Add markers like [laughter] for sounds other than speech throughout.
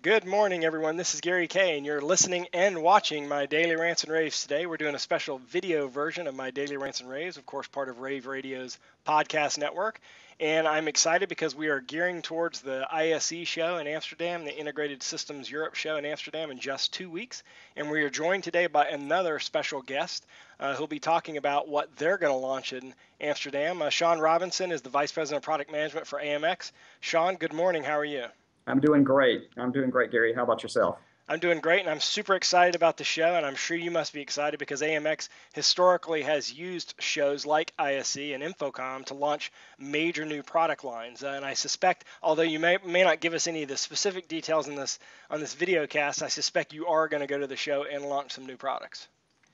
Good morning, everyone. This is Gary Kayye, and you're listening and watching my daily rants and raves today. We're doing a special video version of my daily rants and raves, of course, part of Rave Radio's podcast network. And I'm excited because we are gearing towards the ISE show in Amsterdam, the Integrated Systems Europe show in Amsterdam, in just two weeks. And we are joined today by another special guest uh, who'll be talking about what they're going to launch in Amsterdam. Uh, Shaun Robinson is the Vice President of Product Management for AMX. Shaun, good morning. How are you? I'm doing great. I'm doing great, Gary. How about yourself? I'm doing great, and I'm super excited about the show, and I'm sure you must be excited because AMX historically has used shows like ISE and InfoComm to launch major new product lines. Uh, and I suspect, although you may may not give us any of the specific details in this on this video cast, I suspect you are going to go to the show and launch some new products.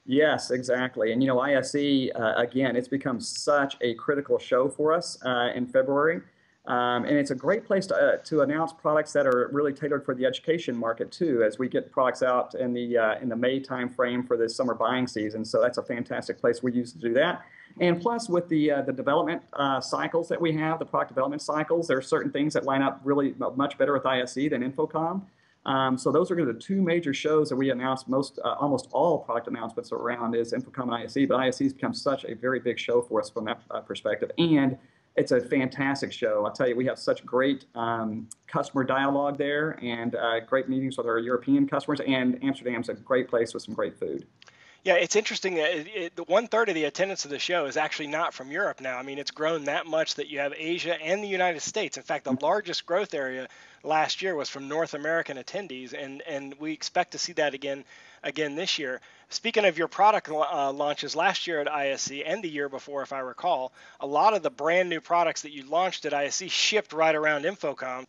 Yes, exactly. And you know, ISE uh, again, it's become such a critical show for us uh, in February. Um, and it's a great place to, uh, to announce products that are really tailored for the education market too, as we get products out in the uh, in the May timeframe for the summer buying season. So that's a fantastic place we use to do that. And plus, with the uh, the development uh, cycles that we have, the product development cycles, there are certain things that line up really much better with ISE than InfoComm. Um, so those are going to be the two major shows that we announce most, uh, almost all product announcements around is InfoComm and ISE. But ISE has become such a very big show for us from that uh, perspective, and it's a fantastic show. I'll tell you, we have such great um, customer dialogue there and uh, great meetings with our European customers, and Amsterdam's a great place with some great food. Yeah, it's interesting that it, it, one third of the attendance of the show is actually not from Europe now. I mean, it's grown that much that you have Asia and the United States. In fact, the largest growth area last year was from North American attendees, and and we expect to see that again again this year. Speaking of your product uh, launches last year at ISE and the year before, if I recall, a lot of the brand new products that you launched at ISE shipped right around InfoComm.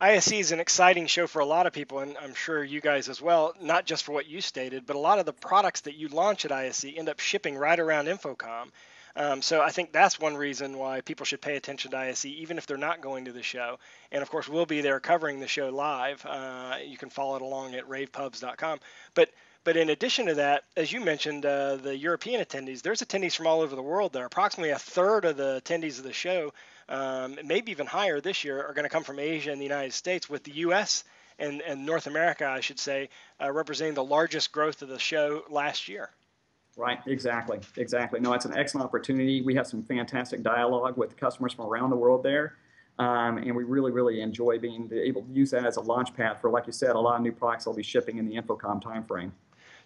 ISE is an exciting show for a lot of people, and I'm sure you guys as well, not just for what you stated, but a lot of the products that you launch at ISE end up shipping right around InfoComm. Um, so I think that's one reason why people should pay attention to ISE, even if they're not going to the show. And of course, we'll be there covering the show live. Uh, you can follow it along at ravepubs.com. But but in addition to that, as you mentioned, uh, the European attendees, there's attendees from all over the world there. Approximately a third of the attendees of the show, um, maybe even higher this year, are going to come from Asia and the United States, with the U.S. and, and North America, I should say, uh, representing the largest growth of the show last year. Right, exactly, exactly. No, it's an excellent opportunity. We have some fantastic dialogue with customers from around the world there. Um, and we really, really enjoy being able to use that as a launch pad for, like you said, a lot of new products will be shipping in the InfoComm timeframe.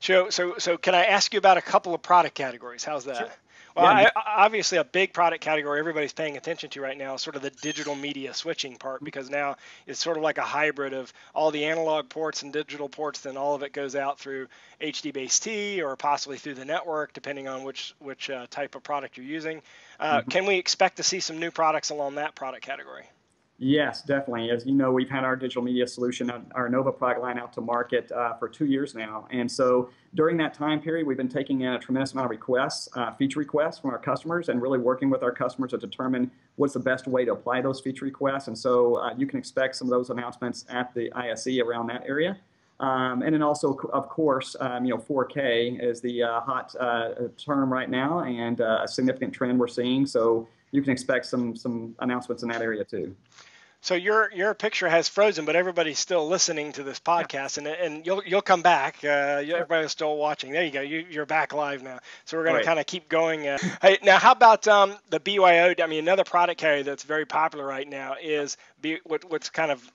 So, so, so can I ask you about a couple of product categories? How's that? Sure. Well, yeah. I, obviously, a big product category everybody's paying attention to right now is sort of the digital media switching part because now it's sort of like a hybrid of all the analog ports and digital ports, then all of it goes out through HDBaseT or possibly through the network, depending on which which uh, type of product you're using. Uh, mm-hmm. Can we expect to see some new products along that product category? Yes, definitely. As you know, we've had our digital media solution, uh, our Enova product line out to market uh, for two years now. And so during that time period, we've been taking in a tremendous amount of requests, uh, feature requests from our customers, and really working with our customers to determine what's the best way to apply those feature requests. And so uh, you can expect some of those announcements at the ISE around that area. Um, and then also, of course, um, you know, 4K is the uh, hot uh, term right now and a significant trend we're seeing. So you can expect some some announcements in that area too. So your your picture has frozen, but everybody's still listening to this podcast, and and you'll you'll come back. Uh, everybody's still watching. There you go. You, are back live now. So we're going to kind of keep going. Uh, [laughs] hey, now how about um, the BYO? I mean, another product carrier that's very popular right now is B, what, what's kind of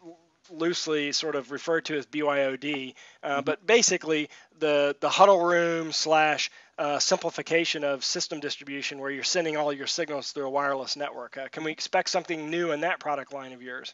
loosely sort of referred to as BYOD, uh, mm-hmm. but basically the the huddle room slash uh, simplification of system distribution where you're sending all your signals through a wireless network. Uh, can we expect something new in that product line of yours?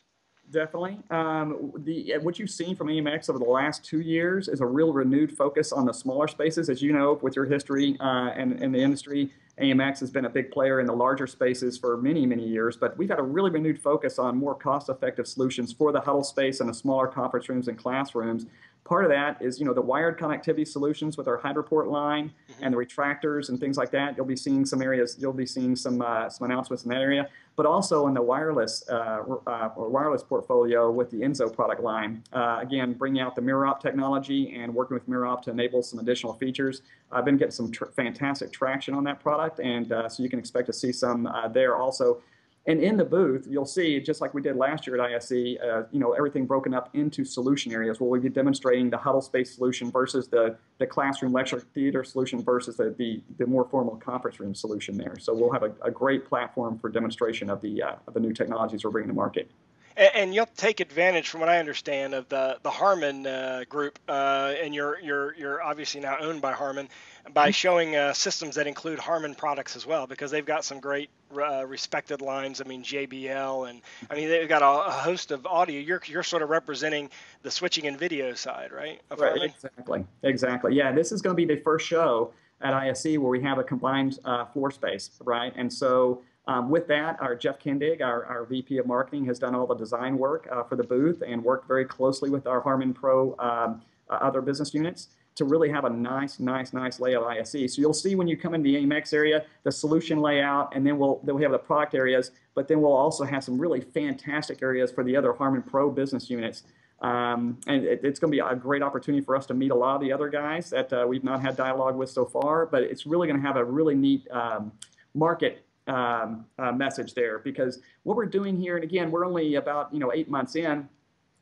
Definitely. Um, the what you've seen from AMX over the last two years is a real renewed focus on the smaller spaces. As you know, with your history uh, and in the industry, AMX has been a big player in the larger spaces for many, many years. But we've had a really renewed focus on more cost-effective solutions for the huddle space and the smaller conference rooms and classrooms Part of that is, you know, the wired connectivity solutions with our Hydraport line mm-hmm. and the retractors and things like that. You'll be seeing some areas. You'll be seeing some uh, some announcements in that area, but also in the wireless uh, uh, wireless portfolio with the Enzo product line. Uh, again, bringing out the MirrorOp technology and working with MirrorOp to enable some additional features. I've been getting some tr- fantastic traction on that product, and uh, so you can expect to see some uh, there also And in the booth, you'll see, just like we did last year at ISE, uh, you know, everything broken up into solution areas where we'll be demonstrating the huddle space solution versus the, the classroom lecture theater solution versus the, the, the more formal conference room solution there. So we'll have a, a great platform for demonstration of the, uh, of the new technologies we're bringing to market. And, and, you'll take advantage, from what I understand, of the the Harman uh, group, uh, and you're you're you're obviously now owned by Harman, by mm-hmm. showing uh, systems that include Harman products as well, because they've got some great uh, respected lines. I mean JBL, and I mean they've got a, a, host of audio. You're you're sort of representing the switching and video side, right? right. Harman? Exactly. Exactly. Yeah. This is going to be the first show at ISE where we have a combined uh, floor space, right? And so um, with that, our Jeff Kindig, our, our VP of Marketing, has done all the design work uh, for the booth and worked very closely with our Harman Pro um, uh, other business units to really have a nice, nice, nice layout ISE. So you'll see when you come into the AMX area, the solution layout, and then we'll then we have the product areas, but then we'll also have some really fantastic areas for the other Harman Pro business units. Um, and it, it's going to be a great opportunity for us to meet a lot of the other guys that uh, we've not had dialogue with so far, but it's really going to have a really neat um, market um, uh, message there because what we're doing here, and again, we're only about you know eight months in,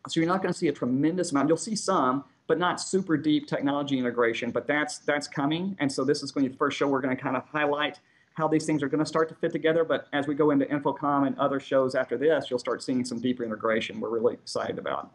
so you're not going to see a tremendous amount. You'll see some, but not super deep technology integration. But that's that's coming, and so this is going to be the first show we're going to kind of highlight how these things are going to start to fit together. But as we go into InfoComm and other shows after this, you'll start seeing some deeper integration. We're really excited about.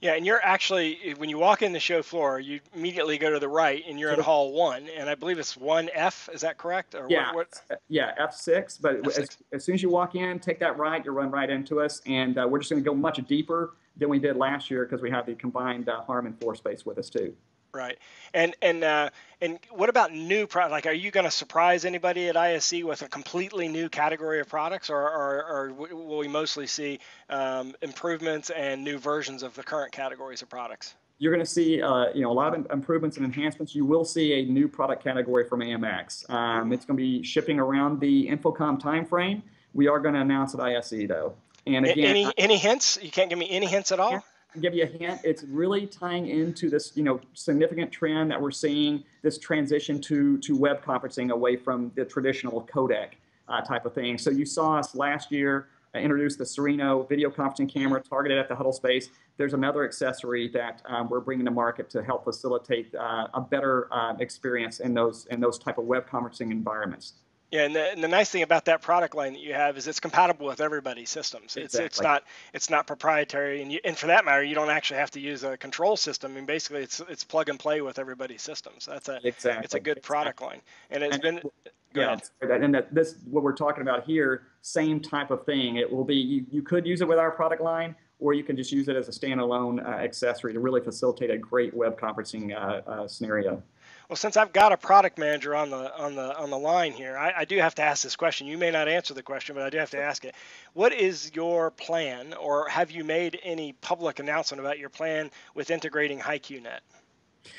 Yeah, and you're actually when you walk in the show floor, you immediately go to the right, and you're in Hall One, and I believe it's one F. Is that correct? Or yeah, what, what? yeah, F six. But F6. As, as, soon as you walk in, take that right, you run right into us, and uh, we're just going to go much deeper than we did last year because we have the combined uh, Harman floor space with us too. Right. And and uh, and what about new products? Like, are you going to surprise anybody at ISE with a completely new category of products, or, or, or will we mostly see um, improvements and new versions of the current categories of products? You're going to see, uh, you know, a lot of improvements and enhancements. You will see a new product category from AMX. Um, it's going to be shipping around the InfoComm timeframe. We are going to announce at ISE though. And again, any any hints? You can't give me any hints at all give you a hint. It's really tying into this, you know, significant trend that we're seeing. This transition to to web conferencing away from the traditional codec uh, type of thing. So you saw us last year uh, introduce the Sereno video conferencing camera targeted at the huddle space. There's another accessory that um, we're bringing to market to help facilitate uh, a better uh, experience in those in those type of web conferencing environments. Yeah, and the, and the, nice thing about that product line that you have is it's compatible with everybody's systems. It's exactly. it's not it's not proprietary, and you, and for that matter, you don't actually have to use a control system. I mean, basically, it's it's plug and play with everybody's systems. That's a exactly. it's a good product line, and it's and, been. yeah, and that this what we're talking about here, same type of thing. It will be you, you could use it with our product line, or you can just use it as a standalone uh, accessory to really facilitate a great web conferencing uh, uh, scenario. Well, since I've got a product manager on the on the on the line here, I, I, do have to ask this question. You may not answer the question, but I do have to ask it. What is your plan, or have you made any public announcement about your plan with integrating HiQNet?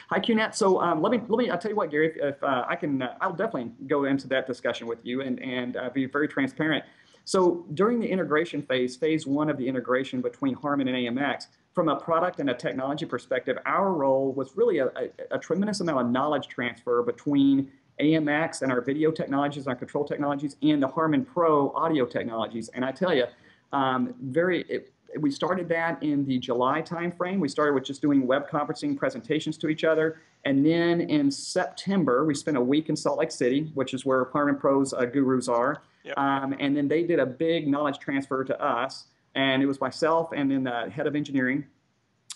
HiQNet. So um, let me let me. I'll tell you what, Gary. If, if uh, I can, uh, I'll definitely go into that discussion with you and and uh, be very transparent. So during the integration phase, phase one of the integration between Harman and AMX, from a product and a technology perspective, our role was really a, a, a, tremendous amount of knowledge transfer between AMX and our video technologies, our control technologies, and the Harman Pro audio technologies. And I tell you, um, very it, we started that in the July timeframe. We started with just doing web conferencing presentations to each other. And then in September, we spent a week in Salt Lake City, which is where Harman Pro's uh, gurus are. Yep. Um, and then they did a big knowledge transfer to us and it was myself and then the head of engineering,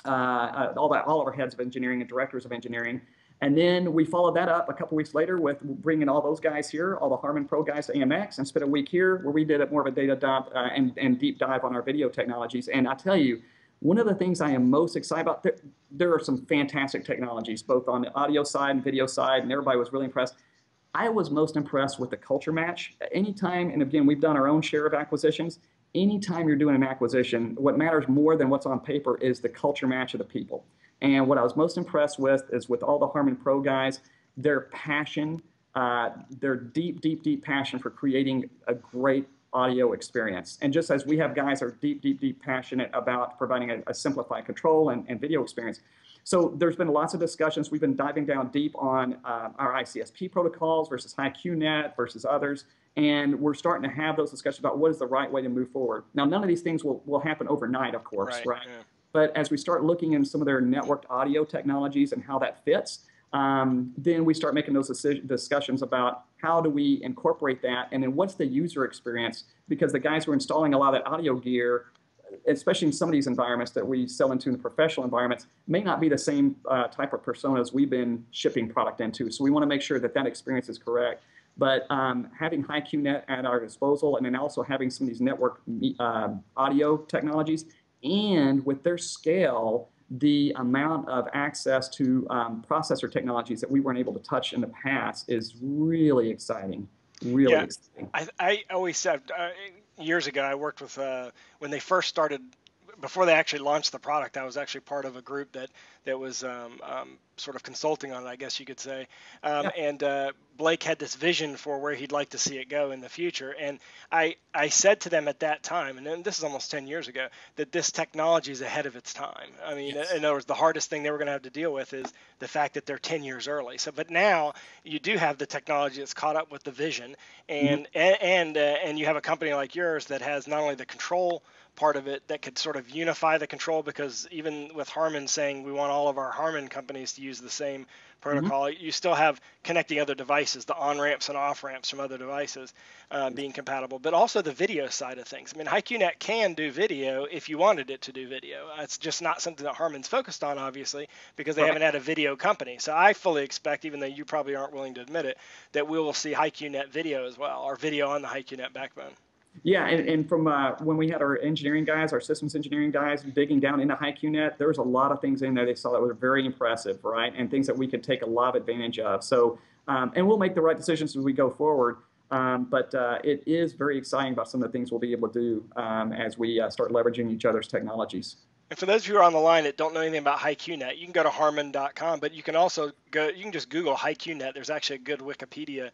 uh, uh, all that, all of our heads of engineering and directors of engineering. And then we followed that up a couple weeks later with bringing all those guys here, all the Harman Pro guys to AMX, and spent a week here where we did more of a data dump uh, and, and deep dive on our video technologies. And I tell you, one of the things I am most excited about, there, there are some fantastic technologies, both on the audio side and video side, and everybody was really impressed. I was most impressed with the culture match. Anytime, and again, we've done our own share of acquisitions anytime you're doing an acquisition, what matters more than what's on paper is the culture match of the people. And what I was most impressed with is with all the Harman Pro guys, their passion, uh, their deep, deep, deep passion for creating a great audio experience. And just as we have guys that are deep, deep, deep passionate about providing a, a simplified control and, and, video experience. So there's been lots of discussions. We've been diving down deep on uh, our ICSP protocols versus HiQNet versus others. And we're starting to have those discussions about what is the right way to move forward. Now, none of these things will, will happen overnight, of course, right? right? Yeah. But as we start looking in some of their networked audio technologies and how that fits, um, then we start making those decision, discussions about how do we incorporate that, and then what's the user experience? Because the guys who are installing a lot of that audio gear, especially in some of these environments that we sell into in the professional environments, may not be the same uh, type of personas we've been shipping product into. So we want to make sure that that experience is correct. But um, having HiQNet at our disposal, and then also having some of these network uh, audio technologies, and with their scale, the amount of access to um, processor technologies that we weren't able to touch in the past is really exciting. Really yeah, exciting. I, I always said uh, years ago, I worked with uh, when they first started before they actually launched the product, I was actually part of a group that that was um, um, sort of consulting on it, I guess you could say. Um, yeah. And uh, Blake had this vision for where he'd like to see it go in the future. And I I said to them at that time, and then this is almost 10 years ago, that this technology is ahead of its time. I mean, yes. in other words, the hardest thing they were going to have to deal with is the fact that they're 10 years early. So, but now you do have the technology that's caught up with the vision, and mm-hmm. and and, uh, and you have a company like yours that has not only the control part of it that could sort of unify the control because even with Harman saying we want all of our Harman companies to use the same protocol, mm-hmm. you still have connecting other devices, the on ramps and off ramps from other devices uh, being compatible, but also the video side of things. I mean, HiQNet can do video if you wanted it to do video. It's just not something that Harman's focused on, obviously, because they right. haven't had a video company. So I fully expect, even though you probably aren't willing to admit it, that we will see HiQNet video as well, or video on the HiQNet backbone. Yeah, and, and from uh, when we had our engineering guys, our systems engineering guys digging down into HiQNet, there was a lot of things in there they saw that were very impressive, right? And things that we could take a lot of advantage of. So, um, and we'll make the right decisions as we go forward. Um, but uh, it is very exciting about some of the things we'll be able to do um, as we uh, start leveraging each other's technologies. And for those of you who are on the line that don't know anything about HiQNet, you can go to harman.com, but you can also go, you can just Google HiQNet. There's actually a good Wikipedia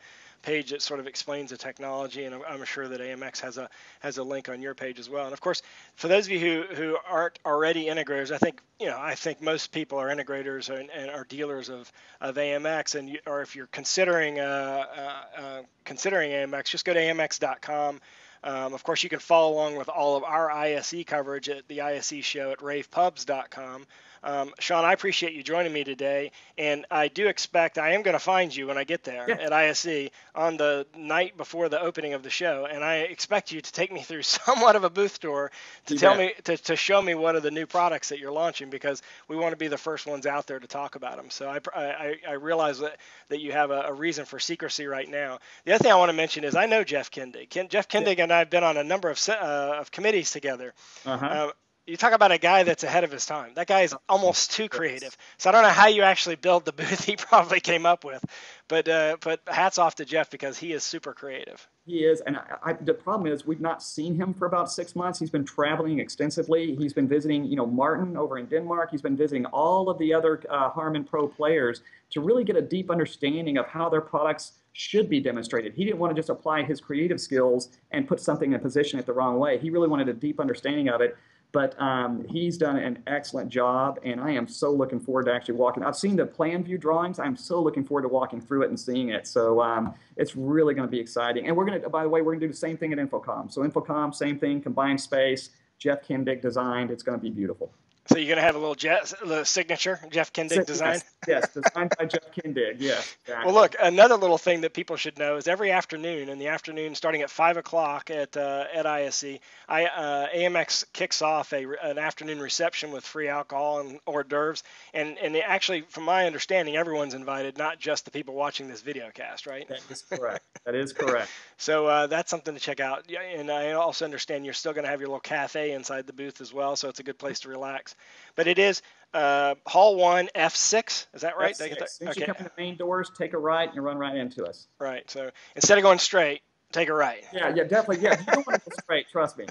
page that sort of explains the technology, and I'm, sure that AMX has a has a link on your page as well. And of course, for those of you who, who aren't already integrators, I think you know I think most people are integrators and, and are dealers of, of AMX, and you, or if you're considering uh, uh, uh, considering AMX, just go to amx.com. Um, of course, you can follow along with all of our ISE coverage at the ISE show at ravepubs.com. Um, Shaun, I appreciate you joining me today, and I do expect I am going to find you when I get there yeah. at ISE on the night before the opening of the show, and I expect you to take me [laughs] through somewhat of a booth tour to you tell bet. me to, to show me what are the new products that you're launching because we want to be the first ones out there to talk about them. So I, I, I realize that, that you have a, a, reason for secrecy right now. The other thing I want to mention is I know Jeff Kendig. Ken, Jeff Kendig yeah. and I have been on a number of, uh, of committees together. Uh-huh. Uh, you talk about a guy that's ahead of his time. That guy is almost too creative. So I don't know how you actually build the [laughs] booth he probably came up with, but uh, but hats off to Jeff because he is super creative. He is, and I, I, the problem is we've not seen him for about six months. He's been traveling extensively. He's been visiting, you know, Martin over in Denmark. He's been visiting all of the other uh, Harman Pro players to really get a deep understanding of how their products should be demonstrated. He didn't want to just apply his creative skills and put something in position it the wrong way. He really wanted a deep understanding of it. But um, he's done an excellent job, and I am so looking forward to actually walking. I've seen the plan view drawings. I'm so looking forward to walking through it and seeing it. So um, it's really going to be exciting. And we're going to, by the way, we're going to do the same thing at InfoComm. So InfoComm, same thing, combined space. Jeff Kindig designed. It's going to be beautiful. So you're gonna have a little jet, the signature Jeff Kindig design. Yes, yes, designed by Jeff Kindig. Yes. Exactly. Well, look, another little thing that people should know is every afternoon, in the afternoon, starting at five o'clock at uh, at ISE, I, uh, AMX kicks off a an afternoon reception with free alcohol and hors d'oeuvres, and and actually, from my understanding, everyone's invited, not just the people watching this video cast, right? That is correct. that is correct. [laughs] so uh, that's something to check out. And I also understand you're still going to have your little cafe inside the booth as well, so it's a good place to relax. But it is uh, Hall 1, F6. Is that right? F6. As okay. you come in the main doors, take a right and you run right into us. Right. So instead of going straight, take a right. Yeah, yeah, definitely. Yeah, you don't want to go straight. Trust me.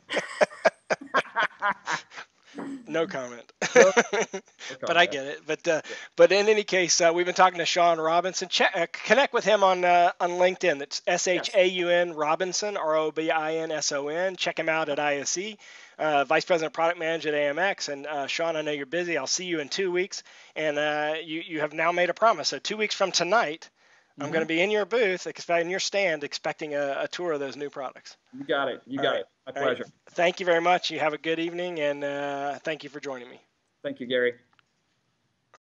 [laughs] no comment. no, [laughs] but I get it. But uh, yeah. but in any case, uh, we've been talking to Shaun Robinson. uh, connect with him on uh, on LinkedIn. It's S H A U N Robinson R O B I N S O N. Check him out at ISE uh, Vice President of Product Manager at AMX. And uh, Shaun, I know you're busy. I'll see you in two weeks. And uh, you, you have now made a promise. So two weeks from tonight, I'm going to be in your booth, in your stand, expecting a, a, tour of those new products. You got it. You All got right. it. My pleasure. Right. Thank you very much. You have a good evening, and uh, thank you for joining me. Thank you, Gary.